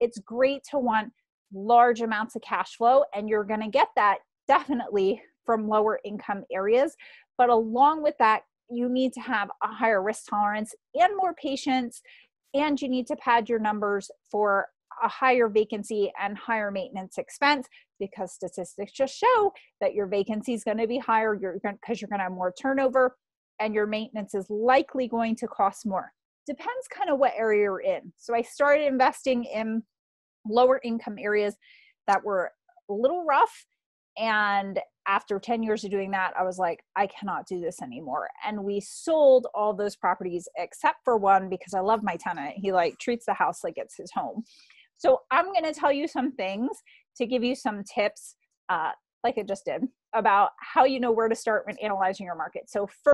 it's great to want large amounts of cash flow, and you're going to get that definitely from lower income areas. But along with that, you need to have a higher risk tolerance and more patience, and you need to pad your numbers for a higher vacancy and higher maintenance expense because statistics just show that your vacancy is going to be higher you're because you're going to have more turnover and your maintenance is likely going to cost more depends kind of what area you're in so i started investing in lower income areas that were a little rough and after 10 years of doing that, I was like, I cannot do this anymore. And we sold all those properties except for one because I love my tenant. He like treats the house like it's his home. So I'm going to tell you some things to give you some tips, uh, like I just did, about how you know where to start when analyzing your market. So first